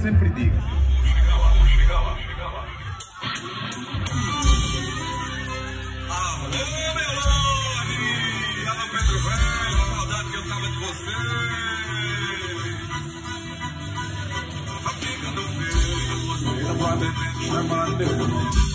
sempre digo. Chega lá, lá, lá. Alô! Alô, Pedro Velho, a saudade que eu tava de você meu.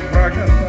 Pragnę